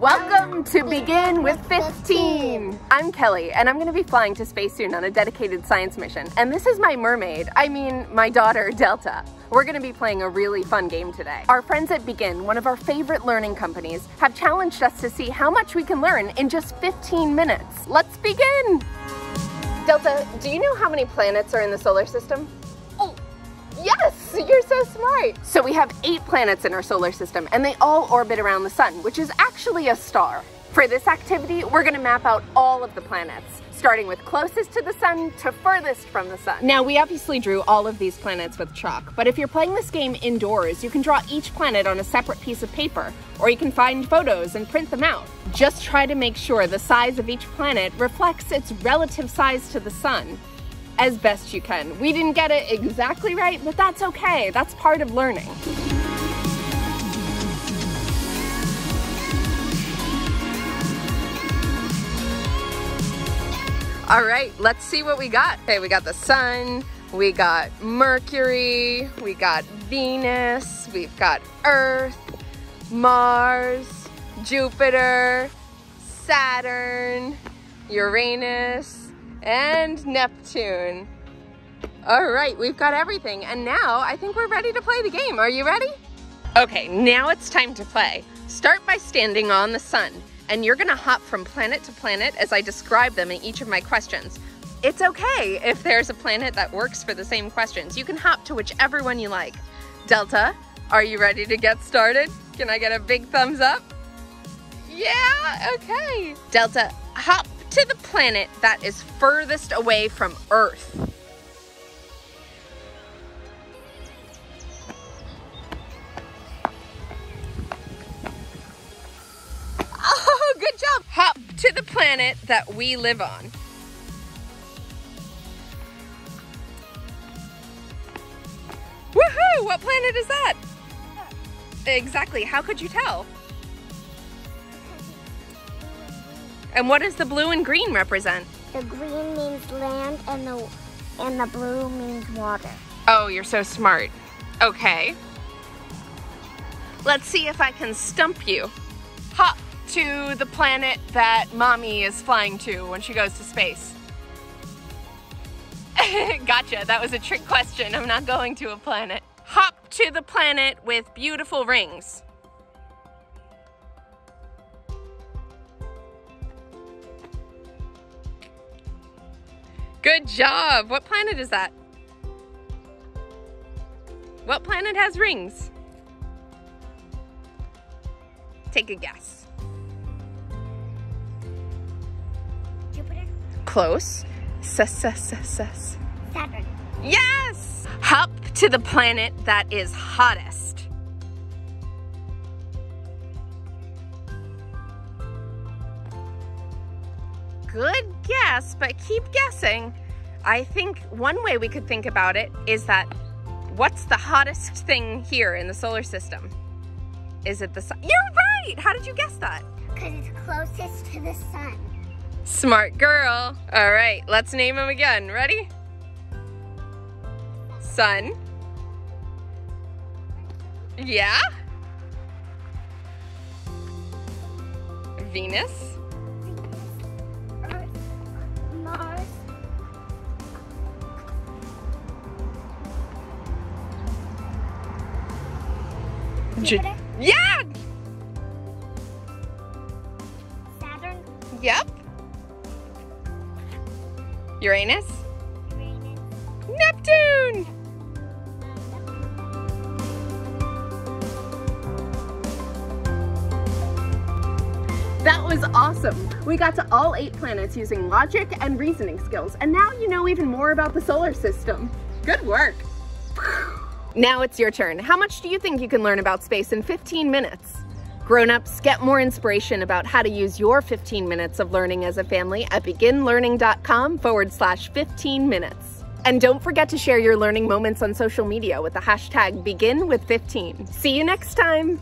Welcome to Begin with 15. I'm Kellie, and I'm gonna be flying to space soon on a dedicated science mission. And this is my mermaid, I mean, my daughter, Delta. We're gonna be playing a really fun game today. Our friends at Begin, one of our favorite learning companies, have challenged us to see how much we can learn in just 15 minutes. Let's begin! Delta, do you know how many planets are in the solar system? You're so smart. So we have eight planets in our solar system and they all orbit around the sun, which is actually a star. For this activity, we're gonna map out all of the planets starting with closest to the sun to furthest from the sun. Now, we obviously drew all of these planets with chalk, but if you're playing this game indoors, you can draw each planet on a separate piece of paper, or you can find photos and print them out. Just try to make sure the size of each planet reflects its relative size to the sun as best you can. We didn't get it exactly right, but that's okay. That's part of learning. All right, let's see what we got. Okay, we got the sun, we got Mercury, we got Venus, we've got Earth, Mars, Jupiter, Saturn, Uranus, and Neptune. All right, we've got everything. And now I think we're ready to play the game. Are you ready? Okay, now it's time to play. Start by standing on the sun and you're gonna hop from planet to planet as I describe them in each of my questions. It's okay if there's a planet that works for the same questions. You can hop to whichever one you like. Delta, are you ready to get started? Can I get a big thumbs up? Yeah, okay. Delta, hop to the planet that is furthest away from Earth. Oh, good job. Hop to the planet that we live on. Woohoo! What planet is that? Exactly. How could you tell? And what does the blue and green represent? The green means land and the and the blue means water. Oh, you're so smart. Okay. Let's see if I can stump you. Hop to the planet that mommy is flying to when she goes to space. gotcha, that was a trick question. I'm not going to a planet. Hop to the planet with beautiful rings. Good job. What planet is that? What planet has rings? Take a guess. Jupiter. Close. Saturn. Yes! Hop to the planet that is hottest. Good guess, but keep guessing. I think one way we could think about it is that what's the hottest thing here in the solar system? Is it the sun? You're right! How did you guess that? Because it's closest to the sun. Smart girl. All right, let's name them again. Ready? Sun. Yeah? Venus. Jupiter. yeah! Saturn. Yep. Uranus? Uranus. Neptune! That was awesome! We got to all eight planets using logic and reasoning skills, and now you know even more about the solar system. Good work! Now it's your turn. How much do you think you can learn about space in 15 minutes? Grown-ups, get more inspiration about how to use your 15 minutes of learning as a family at beginlearning.com forward slash 15 minutes. And don't forget to share your learning moments on social media with the hashtag begin with 15. See you next time.